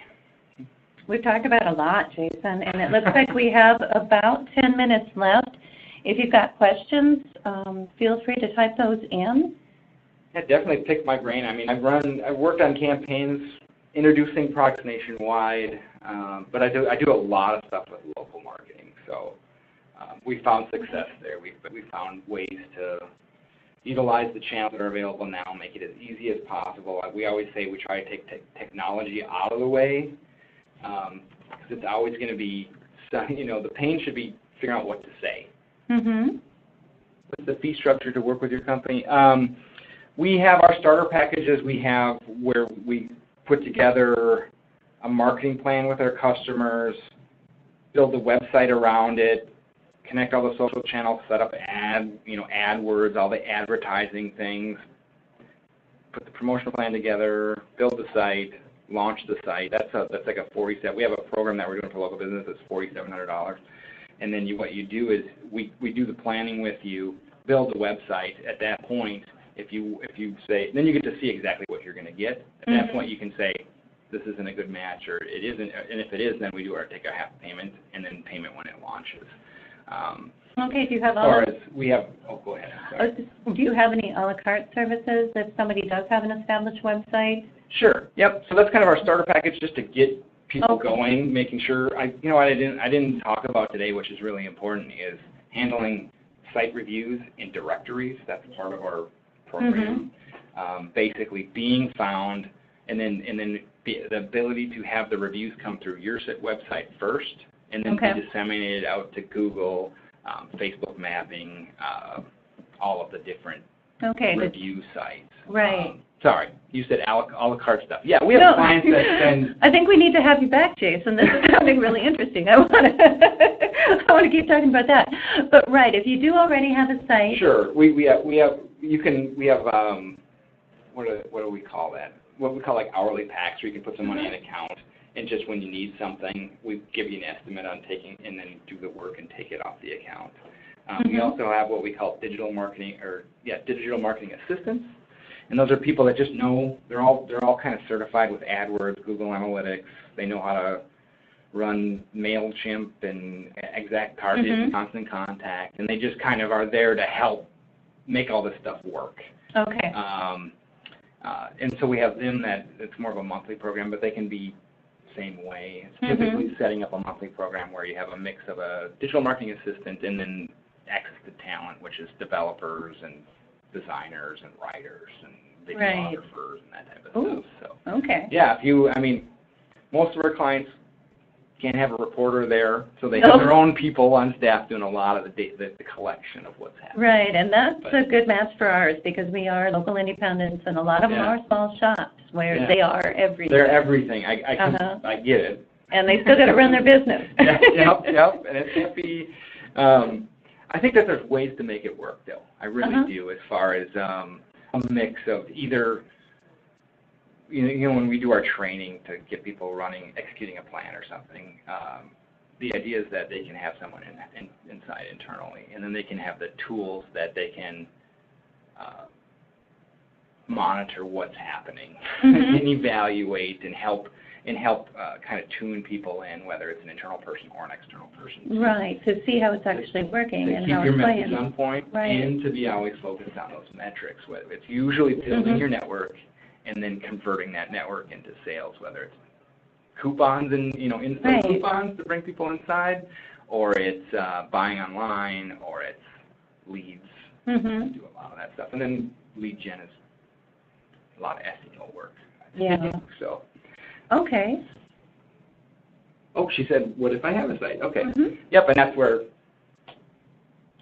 S1: We've talked about a lot, Jason, and it looks like we have about 10 minutes left. If you've got questions, um, feel free to type those in.
S2: Yeah, definitely pick my brain. I mean, I've run, I've worked on campaigns introducing products nationwide, um, but I do, I do a lot of stuff with local marketing. So um, we found success there. We we found ways to utilize the channels that are available now, make it as easy as possible. We always say we try to take te- technology out of the way because it's always going to be, you know, the pain should be figuring out what to say
S1: Mm-hmm.
S2: what's the fee structure to work with your company? Um, we have our starter packages. We have where we put together a marketing plan with our customers, build a website around it, connect all the social channels, set up ad, you know, AdWords, all the advertising things, put the promotional plan together, build the site, launch the site. That's a that's like a 47. We have a program that we're doing for local business that's $4,700 and then you, what you do is we, we do the planning with you, build the website. At that point, if you if you say, then you get to see exactly what you're going to get. At that
S1: Mhm.
S2: point, you can say, this isn't a good match, or it isn't. And if it is, then we do our take a half payment, and then payment when it launches. Um,
S1: Okay, do you have all,
S2: as we have, oh, go ahead.
S1: Just- do you have any à la carte services if somebody does have an established website?
S2: Sure. Yep. So that's kind of our starter package, just to get people
S1: Okay.
S2: going, making sure. I, you know, what I didn't, I didn't talk about today, which is really important, is handling site reviews in directories. That's part of our program. Um, basically, being found, and then and then the ability to have the reviews come through your sit website first, and then
S1: Okay.
S2: be disseminated out to Google, um, Facebook mapping, uh, all of the different
S1: Okay, the-
S2: review sites.
S1: Right.
S2: Um, sorry, you said a la, a la carte stuff. Yeah, we have
S1: No.
S2: clients that spend.
S1: I think we need to have you back, Jason. This is sounding really interesting. I want to, I want to keep talking about that. But right, if you do already have a site,
S2: Sure, we we have we have you can we have um what do what do we call that? What we call like hourly packs, where you can put some money in an account, and just when you need something, we give you an estimate on taking, and then do the work and take it off the account. Um, We
S1: Mhm.
S2: also have what we call digital marketing, or yeah, digital marketing assistants, and those are people that just know they're all they're all kind of certified with AdWords, Google Analytics. They know how to run Mailchimp and ExactTarget,
S1: Mhm.
S2: and Constant Contact, and they just kind of are there to help make all this stuff work.
S1: okay,
S2: Um, uh, and so we have them that it's more of a monthly program, but they can be same way. It's
S1: Mhm.
S2: typically setting up a monthly program where you have a mix of a digital marketing assistant and then access to talent, which is developers and designers and writers and
S1: Right.
S2: videographers and that type of
S1: Ooh,
S2: stuff. So
S1: Okay.
S2: Yeah, if you, I mean, most of our clients can't have a reporter there, so they have their own people on staff doing a lot of the da- the, the collection of what's happening.
S1: Right, and that's
S2: But-
S1: a good match for ours because we are local independents and a lot of them are small shops where
S2: Yeah.
S1: they are everything.
S2: They're everything. I, I can,
S1: Uh-huh.
S2: I get it.
S1: And they still gotta run their business.
S2: Yeah, yep, yep, and it can't be, um, I think that there's ways to make it work though. I really
S1: Uh-huh.
S2: do, as far as, um, a mix of either, you know, you know, when we do our training to get people running, executing a plan or something, um, the idea is that they can have someone in, in, inside internally, and then they can have the tools that they can, uh, monitor what's happening
S1: Mhm.
S2: and evaluate and help and help uh, kind of tune people in, whether it's an internal person or an external person.
S1: Right, to see how it's actually working and
S2: keep
S1: how
S2: your
S1: it's
S2: message
S1: playing.
S2: on point
S1: Right.
S2: and to be always focused on those metrics. Whether it's usually building
S1: Mhm.
S2: your network and then converting that network into sales, whether it's coupons and you know in-store
S1: Right.
S2: coupons to bring people inside, or it's uh, buying online, or it's leads.
S1: hmm
S2: Do a lot of that stuff, and then lead gen is a lot of SEO work.
S1: Yeah.
S2: So,
S1: Okay.
S2: oh, she said, what if I have a site? Okay.
S1: Mhm.
S2: Yep, and that's where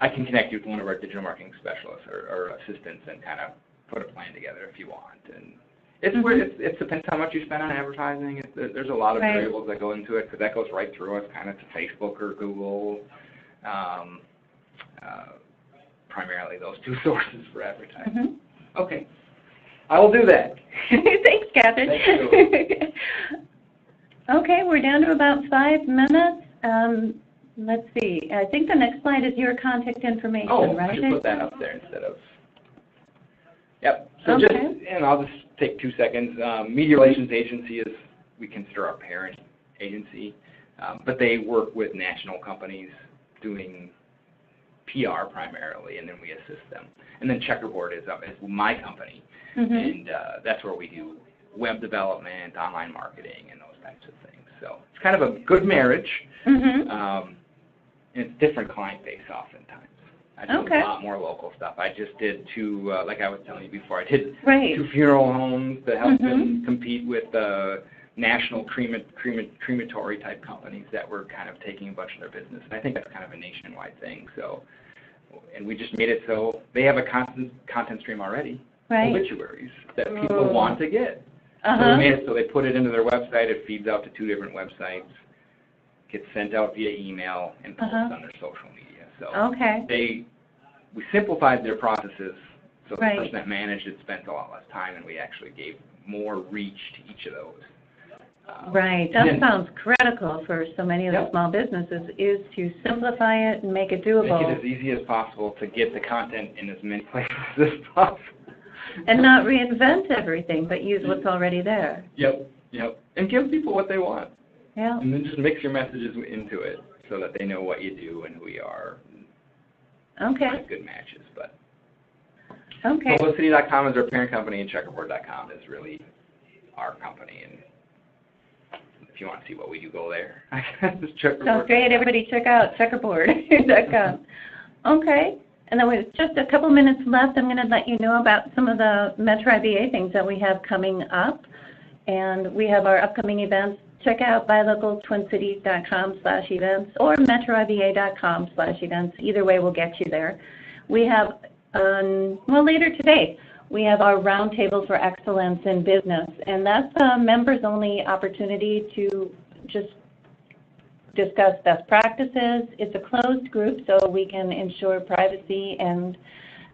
S2: I can connect you with one of our digital marketing specialists or, or assistants and kind of put a plan together if you want. And it's where
S1: Mhm.
S2: it's, it depends how much you spend on advertising. It's, there's a lot of
S1: Right.
S2: variables that go into it because that goes right through us, kind of to Facebook or Google. Um, uh, primarily those two sources for advertising.
S1: Mhm.
S2: Okay, I will do that.
S1: Thanks, Catherine. Okay, we're down to about five minutes. Um, let's see, I think the next slide is your contact information,
S2: Oh,
S1: right?
S2: Should put that up there instead of. Yep. So just, and I'll just take two seconds. Um, Media Relations Agency is, we consider our parent agency, um, but they work with national companies doing PR primarily, and then we assist them. And then Checkerboard is, uh, is my company,
S1: Mhm.
S2: and uh, that's where we do web development, online marketing, and those types of things. So it's kind of a good marriage.
S1: Mhm.
S2: Um, and it's different client base oftentimes. I do
S1: Okay.
S2: a lot more local stuff. I just did two, uh, like I was telling you before, I did
S1: Right.
S2: two funeral homes that help them
S1: Mhm.
S2: compete with uh, national crema, crema, crematory type companies that were kind of taking a bunch of their business. And I think that's kind of a nationwide thing. So, and we just made it so they have a content content stream already,
S1: Right.
S2: obituaries that people
S1: Oh.
S2: want to get. So
S1: Uh-huh.
S2: we made it so they put it into their website, it feeds out to two different websites, gets sent out via email, and posts
S1: Uh-huh.
S2: on their social media. So
S1: Okay.
S2: they, we simplified their processes, so the person that managed it spent a lot less time, and we actually gave more reach to each of those. Um,
S1: Right, that
S2: then-
S1: sounds critical for so many of the
S2: Yep.
S1: small businesses, is to simplify it and make it doable.
S2: Make it as easy as possible to get the content in as many places as possible.
S1: And not reinvent everything, but use what's already there.
S2: Yep, yep, and give people what they want.
S1: Yeah.
S2: And then just mix your messages into it so that they know what you do and who you are.
S1: Okay,
S2: good matches, but
S1: okay.
S2: Publicity.com is our parent company and Checkerboard.com is really our company. And if you want to see what we do, go there.
S1: Sounds great. Everybody check out checkerboard.com. Okay. And then with just a couple minutes left, I'm going to let you know about some of the Metro IBA things that we have coming up. And we have our upcoming events. Check out buylocaltwincities.com slash events or metroiba.com slash events. Either way will get you there. We have, um, well, later today, we have our Roundtable for Excellence in Business. And that's a members-only opportunity to just discuss best practices. It's a closed group, so we can ensure privacy and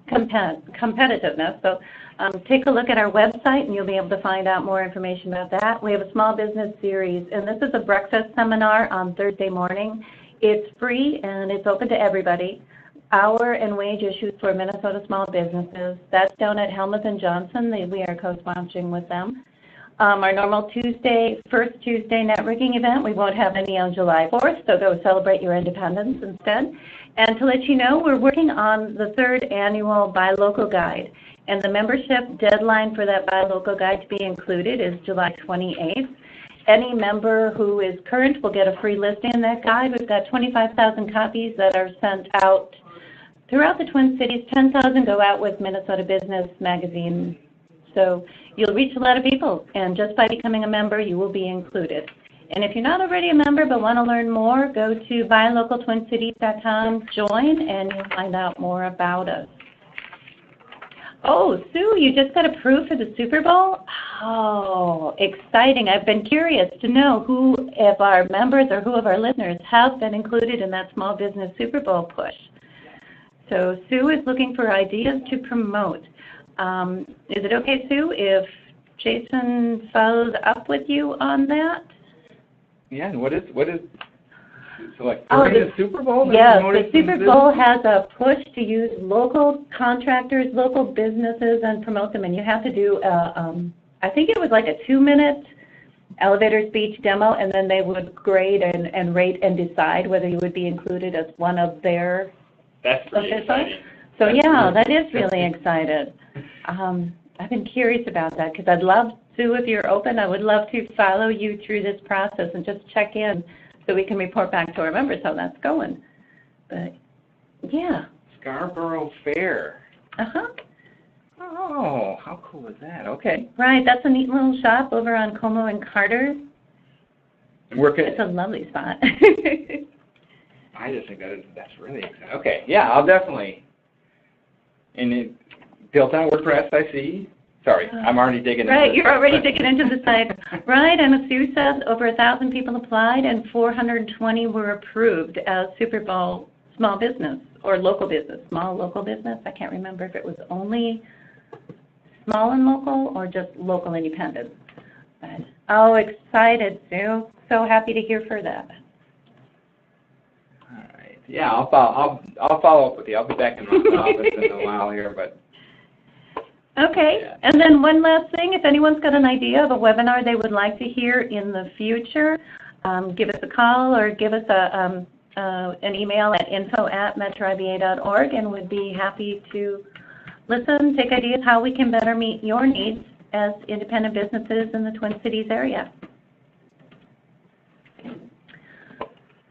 S1: competitiveness. So um, take a look at our website, and you'll be able to find out more information about that. We have a small business series, and this is a breakfast seminar on Thursday morning. It's free, and it's open to everybody. Hour and wage issues for Minnesota small businesses. That's down at Helmuth and Johnson. They- We are co-sponsoring with them. Um, our normal Tuesday, first Tuesday networking event, we won't have any on July 4th, so go celebrate your independence instead. And to let you know, we're working on the third annual Buy Local Guide. And the membership deadline for that Buy Local Guide to be included is July 28th. Any member who is current will get a free listing in that guide. We've got 25,000 copies that are sent out throughout the Twin Cities. 10,000 go out with Minnesota Business Magazine So you'll reach a lot of people, and just by becoming a member, you will be included. And if you're not already a member but want to learn more, go to buylocaltwincities.com, join, and you'll find out more about us. Oh, Sue, you just got approved for the Super Bowl? Oh, exciting. I've been curious to know who of our members or who of our listeners have been included in that small business Super Bowl push. So Sue is looking for ideas to promote. Um, is it okay, Sue, if Jason follows up with you on that?
S2: Yeah, and what is, what is, so like
S1: Oh,
S2: during
S1: the-
S2: Super Bowl? they're
S1: the Super Bowl has a push to use local contractors, local businesses, and promote them, and you have to do, a, um, I think it was like a two-minute elevator speech demo, and then they would grade and, and rate and decide whether you would be included as one of their,
S2: That's pretty
S1: so
S2: That's
S1: yeah,
S2: really-
S1: that is really excited. Um, I've been curious about that, because I'd love, Sue, if you're open, I would love to follow you through this process and just check in so we can report back to our members how that's going. But, yeah,
S2: Scarborough Fair.
S1: uh-huh.
S2: Oh, how cool is that? Okay.
S1: Right, that's a neat little shop over on Como and Carter. It's a lovely spot.
S2: I just think that is, that's really exciting. Okay, yeah, I'll definitely. And it, built on WordPress, I see. Sorry, I'm already digging into
S1: Right,
S2: this.
S1: you're already digging into the site. Right, and as Sue says, over a thousand people applied and 420 were approved as Super Bowl small business or local business, small local business. I can't remember if it was only small and local or just local independent. But, oh, excited, Sue. So happy to hear for that.
S2: All right. Yeah, I'll follow, I'll, I'll follow up with you. I'll be back in my office in a while here, but
S1: Okay,
S2: Yeah.
S1: and then one last thing, if anyone's got an idea of a webinar they would like to hear in the future, um, give us a call or give us a, um, uh, an email at info@metroiba.org, and we'd be happy to listen, take ideas how we can better meet your needs as independent businesses in the Twin Cities area.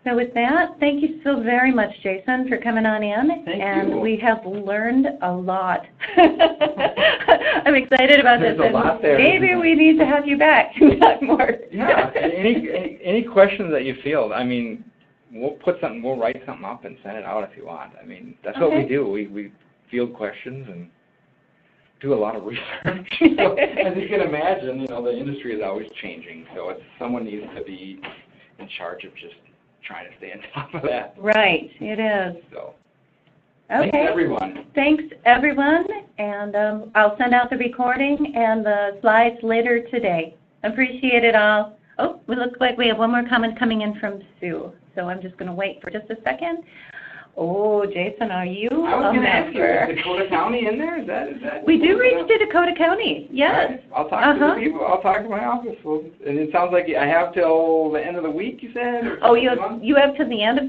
S1: So with that, thank you so very much, Jason, for coming on in.
S2: Thank
S1: And
S2: you.
S1: we have learned a lot. I'm excited about this.
S2: There's a lot there,
S1: Maybe we need to have you back talk more.
S2: yeah, any, any, any questions that you feel, I mean, we'll put something, we'll write something up and send it out if you want. I mean, that's what we do. We, we field questions and do a lot of research. So, as you can imagine, you know, the industry is always changing, so it's, someone needs to be in charge of just trying to stay on top of that,
S1: Right, it is.
S2: so.
S1: Okay.
S2: Thanks, everyone.
S1: Thanks, everyone, and um, I'll send out the recording and the slides later today. Appreciate it all. Oh, we look like we have one more comment coming in from Sue, so I'm just going to wait for just a second. Oh, Jason, are you
S2: I was
S1: a
S2: gonna ask you, is Dakota County in there? Is that, is that?
S1: We do reach to Dakota County, yes.
S2: right, I'll talk to
S1: Uh-huh.
S2: the people, I'll talk to my office, and it sounds like I have till the end of the week, you said?
S1: Oh, you have, you have to the end of,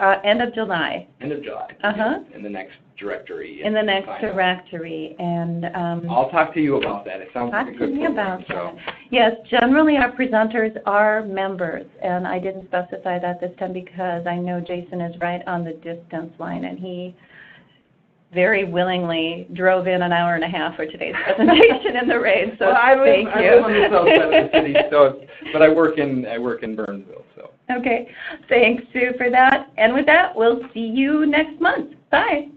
S1: uh, end of July,
S2: End of July.
S1: Uh-huh.
S2: In the next directory.
S1: in the next directory, and, um.
S2: I'll talk to you about that, it sounds
S1: Talk
S2: like a
S1: to
S2: good
S1: me
S2: program,
S1: about
S2: so.
S1: that. Yes, generally our presenters are members, and I didn't specify that this time because I know Jason is right on the distance line, and he very willingly drove in an hour and a half for today's presentation in the rain, so
S2: Well, I live,
S1: thank
S2: I
S1: you.
S2: live on the south side of the city, so, but I work in, I work in Burnsville, so.
S1: Okay, thanks, Sue, for that. And with that, we'll see you next month. Bye.